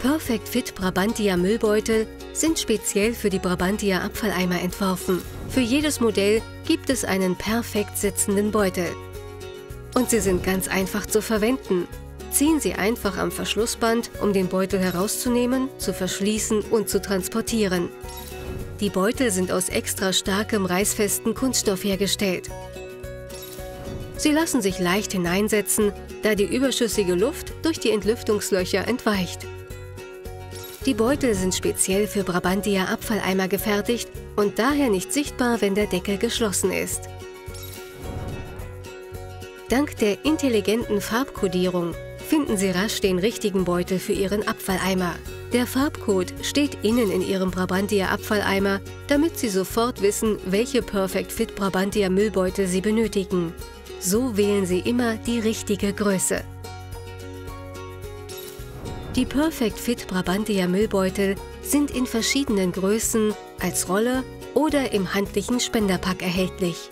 Perfect Fit Brabantia Müllbeutel sind speziell für die Brabantia Abfalleimer entworfen. Für jedes Modell gibt es einen perfekt sitzenden Beutel. Und sie sind ganz einfach zu verwenden. Ziehen Sie einfach am Verschlussband, um den Beutel herauszunehmen, zu verschließen und zu transportieren. Die Beutel sind aus extra starkem, reißfesten Kunststoff hergestellt. Sie lassen sich leicht hineinsetzen, da die überschüssige Luft durch die Entlüftungslöcher entweicht. Die Beutel sind speziell für Brabantia Abfalleimer gefertigt und daher nicht sichtbar, wenn der Deckel geschlossen ist. Dank der intelligenten Farbkodierung finden Sie rasch den richtigen Beutel für Ihren Abfalleimer. Der Farbcode steht innen in Ihrem Brabantia Abfalleimer, damit Sie sofort wissen, welche Perfect Fit Brabantia Müllbeutel Sie benötigen. So wählen Sie immer die richtige Größe. Die Perfect Fit Brabantia Müllbeutel sind in verschiedenen Größen als Rolle oder im handlichen Spenderpack erhältlich.